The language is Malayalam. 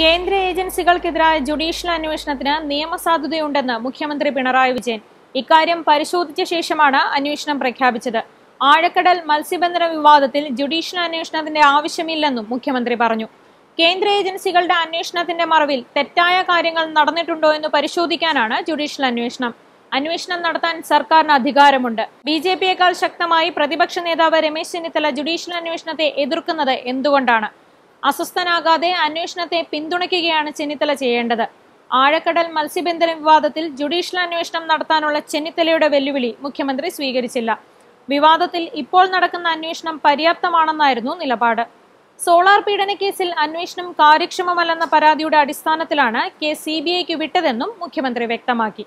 കേന്ദ്ര ഏജൻസികൾക്കെതിരായ ജുഡീഷ്യൽ അന്വേഷണത്തിന് നിയമസാധുതയുണ്ടെന്ന് മുഖ്യമന്ത്രി പിണറായി വിജയൻ ഇക്കാര്യം പരിശോധിച്ച ശേഷമാണ് അന്വേഷണം പ്രഖ്യാപിച്ചത്. ആഴക്കടൽ മത്സ്യബന്ധന വിവാദത്തിൽ ജുഡീഷ്യൽ അന്വേഷണത്തിന്റെ ആവശ്യമില്ലെന്നും മുഖ്യമന്ത്രി പറഞ്ഞു. കേന്ദ്ര ഏജൻസികളുടെ അന്വേഷണത്തിന്റെ മറവിൽ തെറ്റായ കാര്യങ്ങൾ നടന്നിട്ടുണ്ടോ എന്ന് പരിശോധിക്കാനാണ് ജുഡീഷ്യൽ അന്വേഷണം. അന്വേഷണം നടത്താൻ സർക്കാരിന് അധികാരമുണ്ട്. ബി ശക്തമായി പ്രതിപക്ഷ നേതാവ് രമേശ് ചെന്നിത്തല ജുഡീഷ്യൽ അന്വേഷണത്തെ എതിർക്കുന്നത് എന്തുകൊണ്ടാണ്? അസ്വസ്ഥനാകാതെ അന്വേഷണത്തെ പിന്തുണയ്ക്കുകയാണ് ചെന്നിത്തല ചെയ്യേണ്ടത്. ആഴക്കടൽ മത്സ്യബന്ധന വിവാദത്തിൽ ജുഡീഷ്യൽ അന്വേഷണം നടത്താനുള്ള ചെന്നിത്തലയുടെ വെല്ലുവിളി മുഖ്യമന്ത്രി സ്വീകരിച്ചില്ല. വിവാദത്തിൽ ഇപ്പോൾ നടക്കുന്ന അന്വേഷണം പര്യാപ്തമാണെന്നായിരുന്നു നിലപാട്. സോളാർ പീഡന കേസിൽ അന്വേഷണം കാര്യക്ഷമമല്ലെന്ന പരാതിയുടെ അടിസ്ഥാനത്തിലാണ് കേസ് സി ബി ഐക്ക് വിട്ടതെന്നും മുഖ്യമന്ത്രി വ്യക്തമാക്കി.